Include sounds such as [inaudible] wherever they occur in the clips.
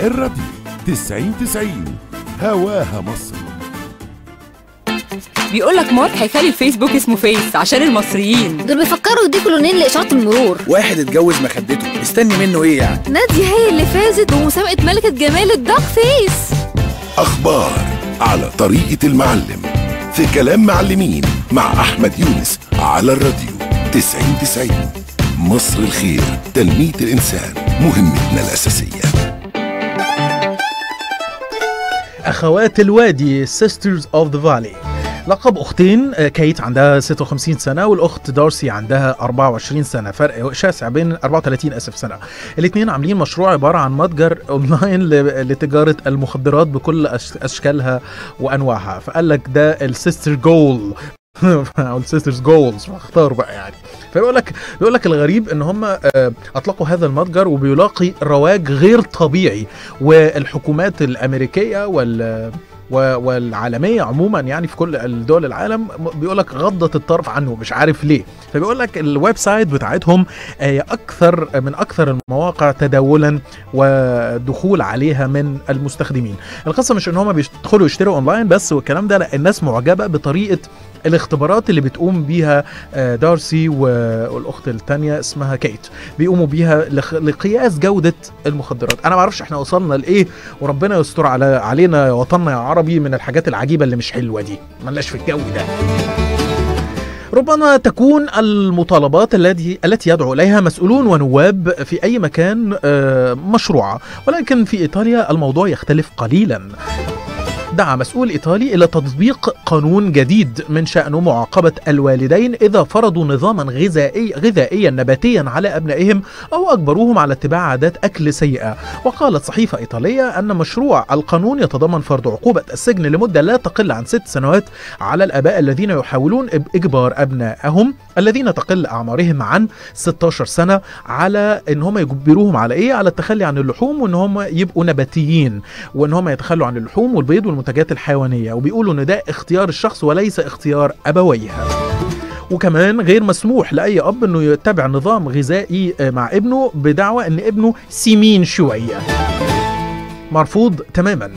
الراديو 90 90 هواها مصر. بيقول لك مارك هيخلي الفيسبوك اسمه فيس عشان المصريين. دول بيفكروا يضيفوا لونين لإشارة المرور. واحد اتجوز مخدته مستني منه إيه يعني؟ نادية هي اللي فازت بمسابقة ملكة جمال ال dog face. أخبار على طريقة المعلم في كلام معلمين مع أحمد يونس على الراديو 90 90 مصر الخير تنمية الإنسان مهمتنا الأساسية. أخوات الوادي Sisters of the Valley. لقب أختين آه، كيت عندها 56 سنة والأخت دارسي عندها 24 سنة. فرق شاسع بين 34 أسف سنة. الاثنين عاملين مشروع عبارة عن متجر أونلاين ل- لتجارة المخدرات بكل أشكالها وأنواعها. فقال لك ده ال sister goal [laughs] أو ال sisters goals فاختار بقى يعني. فبيقول لك بيقول لك الغريب إن هم آه، أطلقوا هذا المتجر وبيلاقي رواج غير طبيعي والحكومات الأمريكية وال والعالمية عموما يعني في كل الدول العالم بيقول لك غضت الطرف عنه مش عارف ليه. فبيقول لك ال website بتاعتهم آه، أكثر من أكثر المواقع تداولا ودخول عليها من المستخدمين. القصة مش إن هم بيدخلوا يشتروا أونلاين بس والكلام ده لا الناس معجبة بطريقة الاختبارات اللي بتقوم بيها آه، دارسي والأخت الثانية اسمها كيت بيقوموا بيها لقياس جودة المخدرات. أنا ما أعرفش إحنا وصلنا لإيه وربنا يستر على علينا وطننا يا عربي من الحاجات العجيبة اللي مش حلوة دي. ملناش في الجو ده. ربما تكون المطالبات التي التي يدعو إليها مسؤولون ونواب في أي مكان آه، مشروعة. ولكن في إيطاليا الموضوع يختلف قليلا. مسؤول إيطالي إلى تطبيق قانون جديد من شانه معاقبة الوالدين إذا فرضوا نظاما غذائي غذائيا نباتيا على أبنائهم أو أجبروهم على اتباع عادات أكل سيئة. وقالت صحيفة إيطالية أن مشروع القانون يتضمن فرض عقوبة السجن لمدة لا تقل عن ست سنوات على الآباء الذين يحاولون إجبار أبنائهم الذين تقل أعمارهم عن 16 سنة على إن هم يجبروهم على إيه؟ على التخلي عن اللحوم وإن هم يبقوا نباتيين. وإن هم يتخلوا عن اللحوم والبيض والمنتجات الحيوانية وبيقولوا إن ده اختيار الشخص وليس اختيار أبويها. وكمان غير مسموح لأي أب إنه يتبع نظام غذائي آه، مع ابنه بدعوى إن ابنه سمين شوية. مرفوض تماما.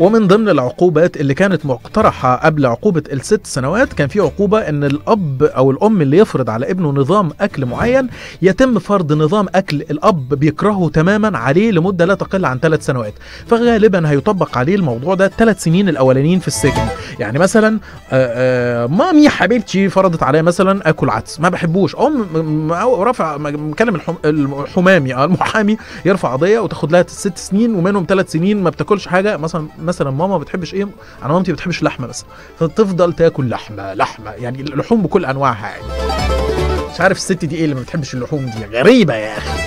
ومن ضمن العقوبات اللي كانت مقترحة قبل عقوبة الست سنوات كان في عقوبة إن الأب أو الأم اللي يفرض على ابنه نظام أكل معين يتم فرض نظام أكل الأب بيكرهه تماما عليه لمدة لا تقل عن ثلاث سنوات. فغالبا هيطبق عليه الموضوع ده الثلاث سنين الأولانيين في السجن. يعني مثلا آه، آه، مامي حبيبتي فرضت عليا مثلا أكل عدس. ما بحبوش. أم رافع مكلم الحم- الحمامي آه، المحامي يرفع قضية وتاخد لها ست سنين ومنهم ثلاث سنين ما بتاكلش حاجة. مثلا مثلا ماما ما بتحبش إيه؟ أنا مامتي ما بتحبش اللحمة بس. فتفضل تاكل لحمة لحمة يعني اللحوم بكل أنواعها يعني مش عارف الست دي إيه اللي ما بتحبش اللحوم دي؟ غريبة يا أخي.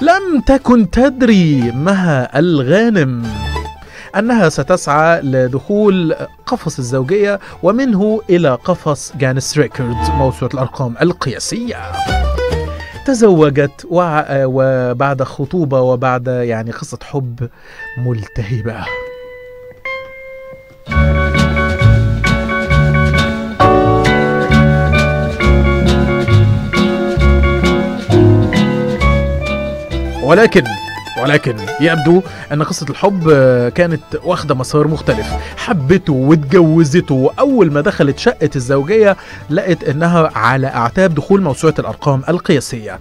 لم تكن تدري مها الغانم أنها ستسعى لدخول قفص الزوجية ومنه إلى قفص جانس ريكورد موسوعة الأرقام القياسية. تزوجت وبعد خطوبة وبعد يعني قصة حب ملتهبة. ولكن ولكن يبدو أن قصة الحب آه، كانت واخدة مسار مختلف. حبته واتجوزته وأول ما دخلت شقة الزوجية لقت إنها على أعتاب دخول موسوعة الأرقام القياسية.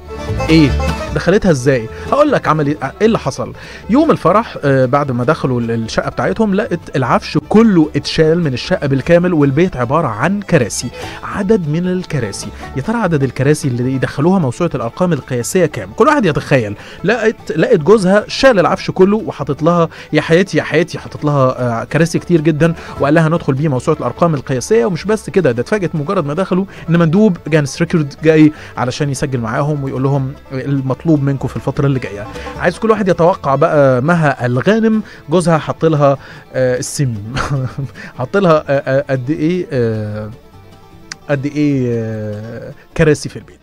إيه؟ دخلتها إزاي؟ هقول لك عمل إيه إيه اللي حصل؟ يوم الفرح آه، بعد ما دخلوا ال- الشقة بتاعتهم لقت العفش كله اتشال من الشقة بالكامل والبيت عبارة عن كراسي عدد من الكراسي. يا ترى عدد الكراسي اللي يدخلوها موسوعة الأرقام القياسية كام؟ كل واحد يتخيل. لقت لقت جوزها شال العفش كله وحاطط لها يا حياتي يا حياتي حاطط لها آه، كراسي كتير جدا وقال لها ندخل بيه موسوعة الأرقام القياسية ومش بس كده ده اتفاجئت مجرد ما دخلوا إن مندوب جانس ريكورد جاي علشان يسجل معاهم ويقول لهم المطلوب منكم في الفترة اللي جاية. عايز كل واحد يتوقع بقى مها الغانم جوزها حط لها آه، السم. [laughs] حط لها آه، قد إيه قد إيه كراسي في البيت.